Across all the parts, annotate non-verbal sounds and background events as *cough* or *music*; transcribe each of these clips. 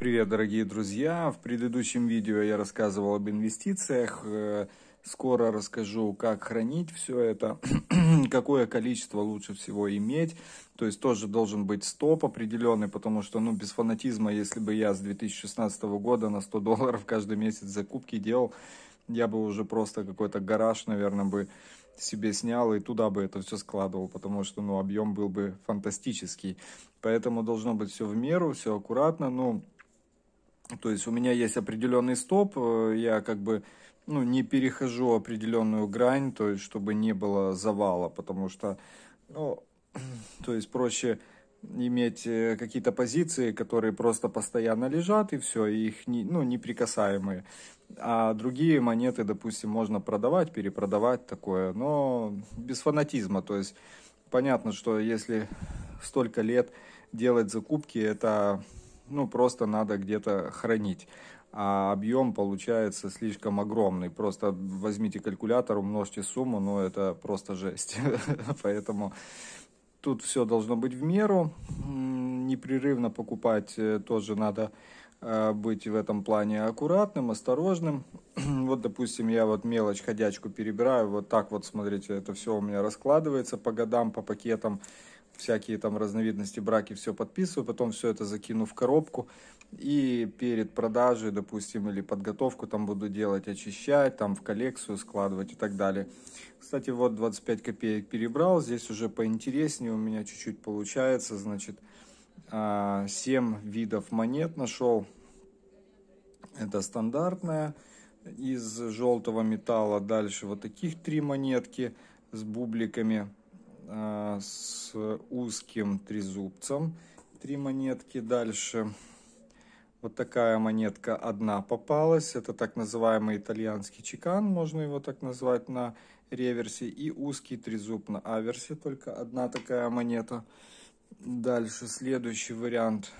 Привет, дорогие друзья! В предыдущем видео я рассказывал об инвестициях. Э, скоро расскажу, как хранить все это, *clears throat* какое количество лучше всего иметь. То есть тоже должен быть стоп определенный, потому что, ну, без фанатизма, если бы я с 2016 года на 100 долларов каждый месяц закупки делал, я бы уже просто какой-то гараж, наверное, бы себе снял и туда бы это все складывал, потому что, ну, объем был бы фантастический. Поэтому должно быть все в меру, все аккуратно, ну, то есть у меня есть определенный стоп, э, я как бы, ну, не перехожу определенную грань, то есть чтобы не было завала, потому что, ну, *clears throat* то есть проще иметь э, какие-то позиции, которые просто постоянно лежат и все, и их не, ну, неприкасаемые. А другие монеты, допустим, можно продавать, перепродавать такое, но без фанатизма. То есть понятно, что если столько лет делать закупки, это ну, просто надо где-то хранить. А объем получается слишком огромный. Просто возьмите калькулятор, умножьте сумму, но это просто жесть. *laughs* Поэтому тут все должно быть в меру. Непрерывно покупать э, тоже надо э, быть в этом плане аккуратным, осторожным. *clears throat* Вот, допустим, я вот мелочь, ходячку перебираю, вот так вот, смотрите, это все у меня раскладывается по годам, по пакетам, всякие там разновидности браки, все подписываю, потом все это закину в коробку, и перед продажей, допустим, или подготовку там буду делать, очищать, там в коллекцию складывать и так далее. Кстати, вот 25 копеек перебрал, здесь уже поинтереснее у меня чуть-чуть получается, значит, 7 а, видов монет нашел. Это стандартная из желтого металла. Дальше вот таких три монетки с бубликами, с узким трезубцем. Три монетки. Дальше вот такая монетка одна попалась. Это так называемый итальянский чекан, можно его так назвать на реверсе. И узкий трезуб на аверсе, только одна такая монета. Дальше следующий вариант.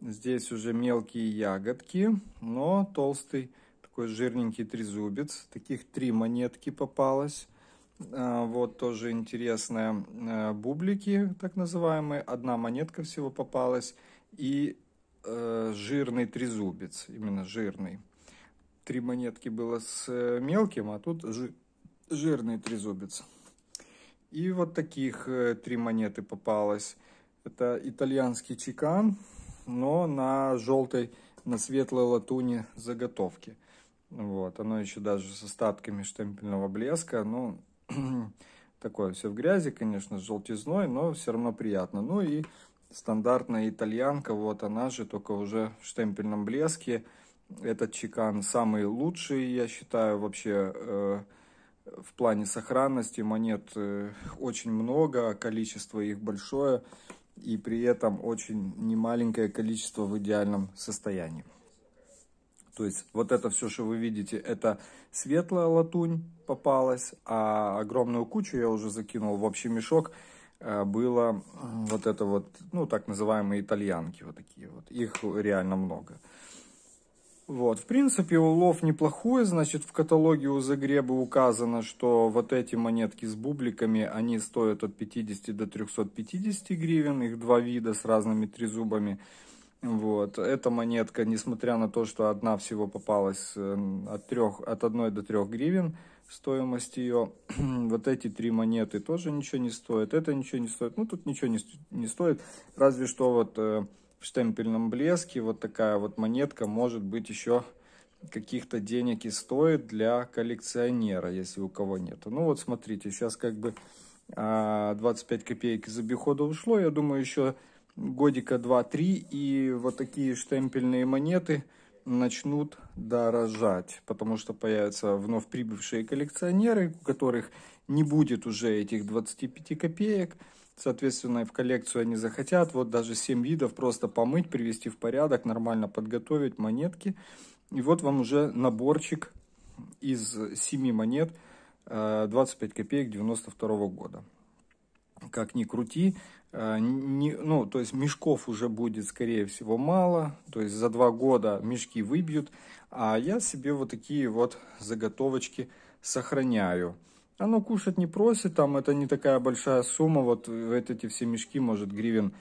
Здесь уже мелкие ягодки, но толстый такой жирненький трезубец. Таких три монетки попалось. А, вот тоже интересные а, бублики, так называемые. Одна монетка всего попалась. И э, жирный трезубец, именно жирный. Три монетки было с э, мелким, а тут жи жирный трезубец. И вот таких э, три монеты попалось. Это итальянский чекан, но на желтой, на светлой латуни заготовки. Вот, оно еще даже с остатками штемпельного блеска, ну, *clears throat* такое все в грязи, конечно, с желтизной, но все равно приятно. Ну и стандартная итальянка, вот она же, только уже в штемпельном блеске. Этот чекан самый лучший, я считаю, вообще э, в плане сохранности. Монет э, очень много, количество их большое, и при этом очень немаленькое количество в идеальном состоянии. То есть вот это все, что вы видите, это светлая латунь попалась, а огромную кучу я уже закинул в общий мешок – Э, было вот это вот, ну, так называемые итальянки, вот такие вот. Их реально много. Вот, в принципе, улов неплохой, значит, в каталоге у Загреба указано, что вот эти монетки с бубликами, они стоят от 50 до 350 гривен, их два вида с разными трезубами. Вот, эта монетка, несмотря на то, что одна всего попалась э, от, 3, от 1 до 3 гривен, стоимость ее. *clears throat* вот эти три монеты тоже ничего не стоят. Это ничего не стоит. Ну, тут ничего не, не стоит. Разве что вот э, в штемпельном блеске вот такая вот монетка может быть еще каких-то денег и стоит для коллекционера, если у кого нету. Ну вот смотрите, сейчас как бы 25 а, копеек из обихода ушло. Я думаю, еще годика 2-3 и вот такие штемпельные монеты – начнут дорожать, потому что появятся вновь прибывшие коллекционеры, у которых не будет уже этих 25 копеек. Соответственно, в коллекцию они захотят. Вот даже 7 видов просто помыть, привести в порядок, нормально подготовить монетки. И вот вам уже наборчик из 7 монет 25 э, копеек 92 года. Как ни крути, Э, не, ну, то есть мешков уже будет, скорее всего, мало, то есть за два года мешки выбьют, а я себе вот такие вот заготовочки сохраняю. Оно кушать не просит, там это не такая большая сумма, вот в эти все мешки, может, гривен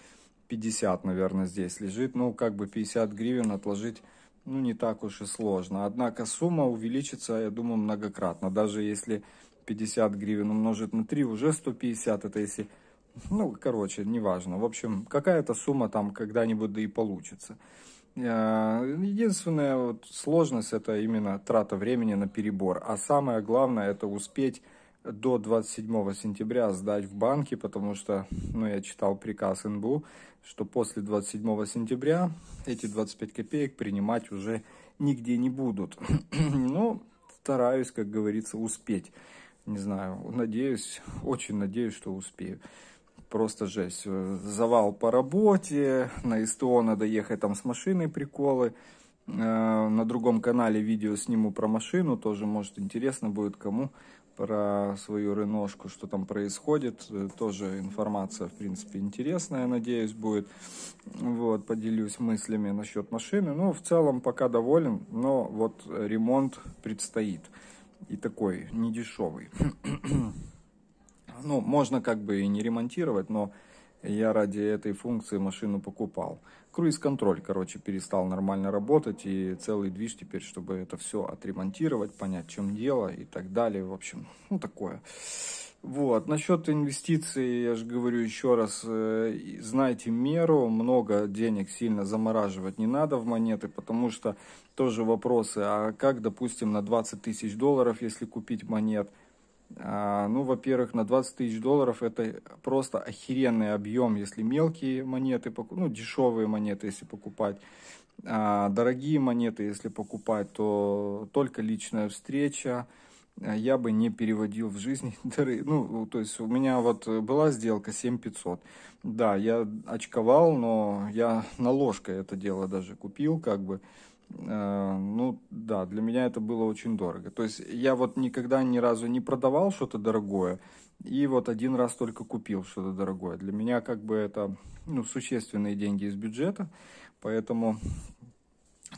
50, наверное, здесь лежит. Ну, как бы 50 гривен отложить, ну, не так уж и сложно. Однако сумма увеличится, я думаю, многократно. Даже если 50 гривен умножить на 3, уже 150, это если... Ну, короче, неважно. В общем, какая-то сумма там когда-нибудь да и получится. Э, единственная вот сложность это именно трата времени на перебор. А самое главное это успеть до 27 сентября сдать в банке, потому что, ну, я читал приказ НБУ, что после 27 сентября эти 25 копеек принимать уже нигде не будут. *clears throat* Ну, стараюсь, как говорится, успеть. Не знаю, надеюсь, очень надеюсь, что успею. Просто жесть. Завал по работе, на СТО надо ехать там с машиной приколы. Э, на другом канале видео сниму про машину, тоже может интересно будет кому про свою реношку, что там происходит. Э, тоже информация, в принципе, интересная, надеюсь, будет. Вот, поделюсь мыслями насчет машины. Ну, в целом, пока доволен, но вот ремонт предстоит. И такой, недешевый. *clears throat* ну, можно как бы и не ремонтировать, но я ради этой функции машину покупал. Круиз-контроль, короче, перестал нормально работать, и целый движ теперь, чтобы это все отремонтировать, понять, в чем дело и так далее. В общем, ну, такое. Вот, насчет инвестиций, я же говорю еще раз, э, знайте меру, много денег сильно замораживать не надо в монеты, потому что тоже вопросы, а как, допустим, на 20 тысяч долларов, если купить монет – а, ну, во-первых, на 20 тысяч долларов это просто охеренный объем, если мелкие монеты, ну, дешевые монеты, если покупать. А дорогие монеты, если покупать, то только личная встреча. Я бы не переводил в жизни. *laughs* Ну, то есть у меня вот была сделка 7500. Да, я очковал, но я на ложкой это дело даже купил, как бы. Э, ну да, для меня это было очень дорого. То есть я вот никогда ни разу не продавал что-то дорогое, и вот один раз только купил что-то дорогое. Для меня как бы это ну, существенные деньги из бюджета, поэтому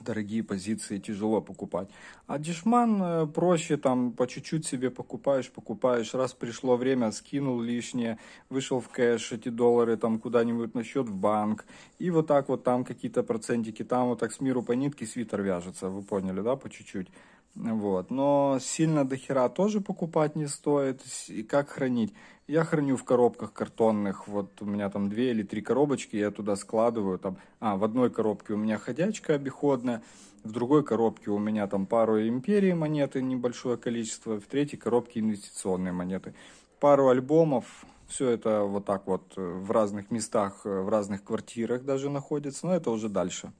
дорогие позиции тяжело покупать. А дешман э, проще, там по чуть-чуть себе покупаешь, покупаешь. Раз пришло время, скинул лишнее, вышел в кэш эти доллары там куда-нибудь на счет в банк. И вот так вот там какие-то процентики, там вот так с миру по нитке свитер вяжется, вы поняли, да, по чуть-чуть. Вот. Но сильно до хера тоже покупать не стоит. И как хранить? Я храню в коробках картонных. Вот у меня там две или три коробочки, я туда складываю. Там, а, в одной коробке у меня ходячка обиходная, в другой коробке у меня там пару империи монеты, небольшое количество, в третьей коробке инвестиционные монеты. Пару альбомов, все это вот так вот в разных местах, в разных квартирах даже находится, но это уже дальше.